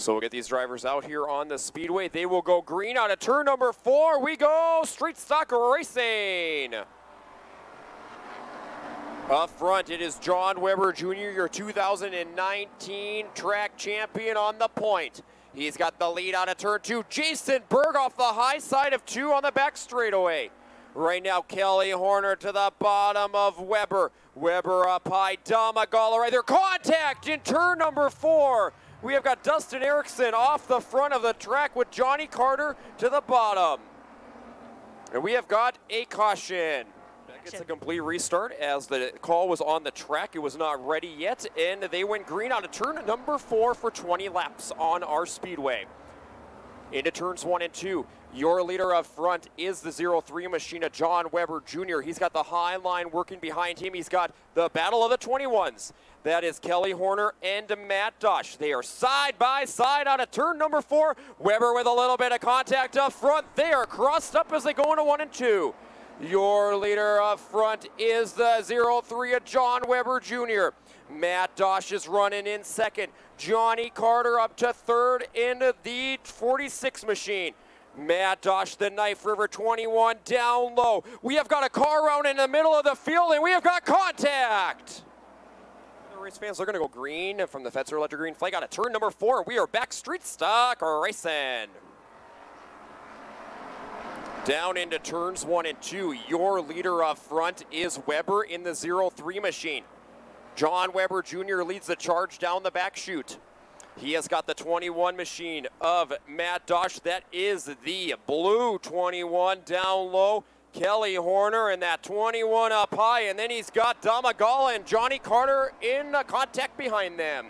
So we'll get these drivers out here on the speedway. They will go green on a turn number four. We go street stock racing. Up front, it is John Weber Jr., your 2019 track champion on the point. He's got the lead out of turn two. Jason Berg off the high side of two on the back straightaway. Right now, Kelly Horner to the bottom of Weber. Weber up high, Domagala right there. Contact in turn number four. We have got Dustin Erickson off the front of the track with Johnny Carter to the bottom. And we have got a caution. It's a complete restart as the call was on the track. It was not ready yet, and they went green on a turn number four for 20 laps on our speedway. Into turns one and two. Your leader up front is the 03 machine John Weber Jr. He's got the high line working behind him. He's got the battle of the 21s. That is Kelly Horner and Matt Dosh. They are side by side on a turn number four. Weber with a little bit of contact up front. They are crossed up as they go into one and two. Your leader up front is the 03 of John Weber Jr. Matt Dosh is running in second. Johnny Carter up to third in the 46 machine. Matt Dosh, the Knife River 21 down low. We have got a car around in the middle of the field and we have got contact. The race fans they're going to go green from the Fetzer Electric Green flag on a turn number four. We are back street stock racing. Down into turns one and two. Your leader up front is Weber in the 03 machine. John Weber Jr. leads the charge down the back chute. He has got the 21 machine of Matt Dosh. That is the blue 21 down low. Kelly Horner and that 21 up high. And then he's got Domagala and Johnny Carter in contact behind them.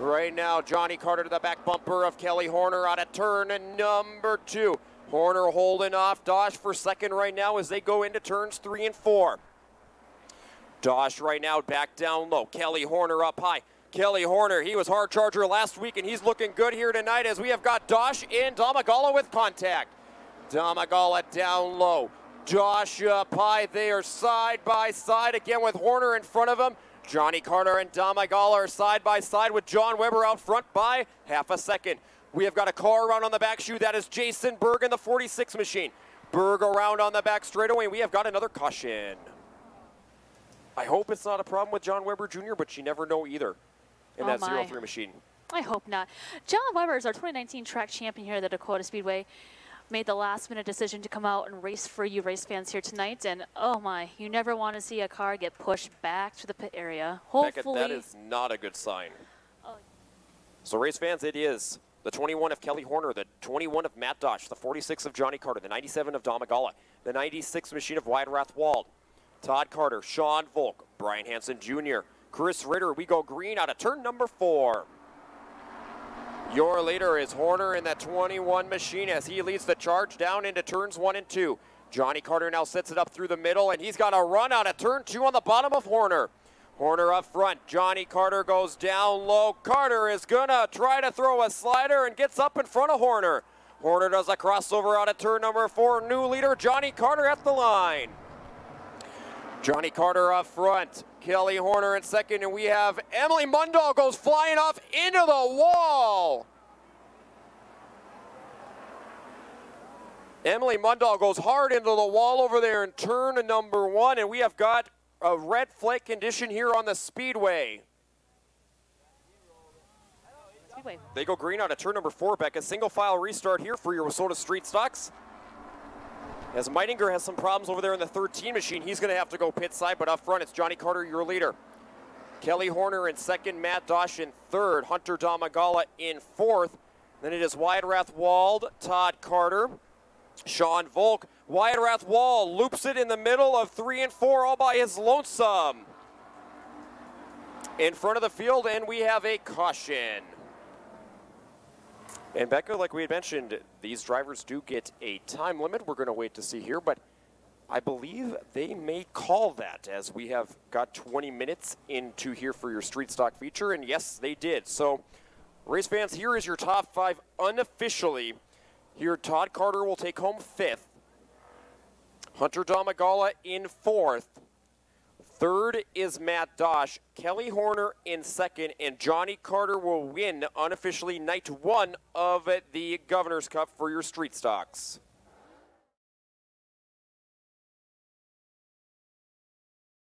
Right now, Johnny Carter to the back bumper of Kelly Horner out of turn number two. Horner holding off Dosh for second right now as they go into turns three and four. Dosh right now back down low. Kelly Horner up high. Kelly Horner, he was hard charger last week and he's looking good here tonight as we have got Dosh and Domagala with contact. Domagala down low. Dosh up high. They are side by side again with Horner in front of him. Johnny Carter and Domagala are side by side with John Weber out front by half a second. We have got a car around on the back chute. That is Jason Berg in the 46 machine. Berg around on the back straightaway. We have got another caution. I hope it's not a problem with John Weber Jr., but you never know either in Oh that my. 03 machine. I hope not. John Weber is our 2019 track champion here at the Dacotah Speedway. Made the last minute decision to come out and race for you race fans here tonight. And oh my, you never want to see a car get pushed back to the pit area. Beckett, Hopefully. that is not a good sign. Oh. So race fans, it is the 21 of Kelly Horner, the 21 of Matt Dosh, the 46 of Johnny Carter, the 97 of Domagala, the 96 machine of Wyatt Rathwald, Todd Carter, Sean Volk, Brian Hansen Jr., Chris Ritter. We go green out of turn number four. Your leader is Horner in that 21 machine as he leads the charge down into turns one and two. Johnny Carter now sets it up through the middle, and he's got a run out of turn two on the bottom of Horner. Horner up front. Johnny Carter goes down low. Carter is gonna try to throw a slider and gets up in front of Horner. Horner does a crossover out of turn number four. New leader Johnny Carter at the line. Johnny Carter up front. Kelly Horner in second, and we have Emily Mundahl goes flying off into the wall. Emily Mundahl goes hard into the wall over there in turn number one, and we have got a red flag condition here on the speedway. They go green on a turn number four, Beck. A single file restart here for your WISSOTA Street Stocks. As Meidinger has some problems over there in the 13 machine, he's going to have to go pit side, but up front it's Johnny Carter, your leader. Kelly Horner in second, Matt Dosh in third, Hunter Domagala in fourth. Then it is Wyatt Rathwald, Todd Carter, Sean Volk. Wyatt Rathwald loops it in the middle of three and four all by his lonesome. In front of the field, and we have a caution. And Becca, like we had mentioned, these drivers do get a time limit. We're going to wait to see here, but I believe they may call that as we have got 20 minutes into here for your street stock feature, and yes, they did. So, race fans, here is your top five unofficially. Here, Todd Carter will take home fifth. Hunter Domagala in fourth. Third is Matt Dosh. Kelly Horner in second, and Johnny Carter will win unofficially night one of the Governor's Cup for your street stocks.